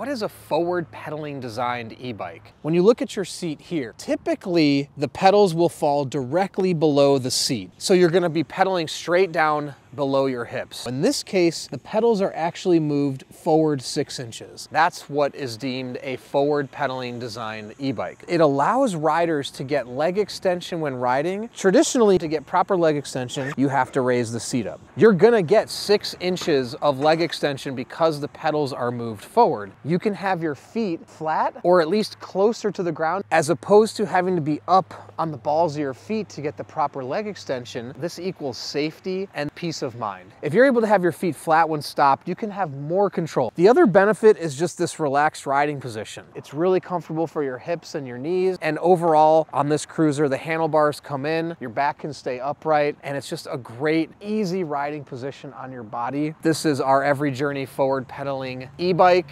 what is a forward pedaling designed e-bike? When you look at your seat here, typically the pedals will fall directly below the seat. So you're gonna be pedaling straight down below your hips. In this case, the pedals are actually moved forward six inches. That's what is deemed a forward pedaling designed e-bike. It allows riders to get leg extension when riding. Traditionally, to get proper leg extension, you have to raise the seat up. You're gonna get six inches of leg extension because the pedals are moved forward. You can have your feet flat or at least closer to the ground as opposed to having to be up on the balls of your feet to get the proper leg extension. This equals safety and peace of mind. If you're able to have your feet flat when stopped, you can have more control. The other benefit is just this relaxed riding position. It's really comfortable for your hips and your knees. And overall on this cruiser, the handlebars come in, your back can stay upright, and it's just a great, easy riding position on your body. This is our EVRYjourney forward pedaling e-bike.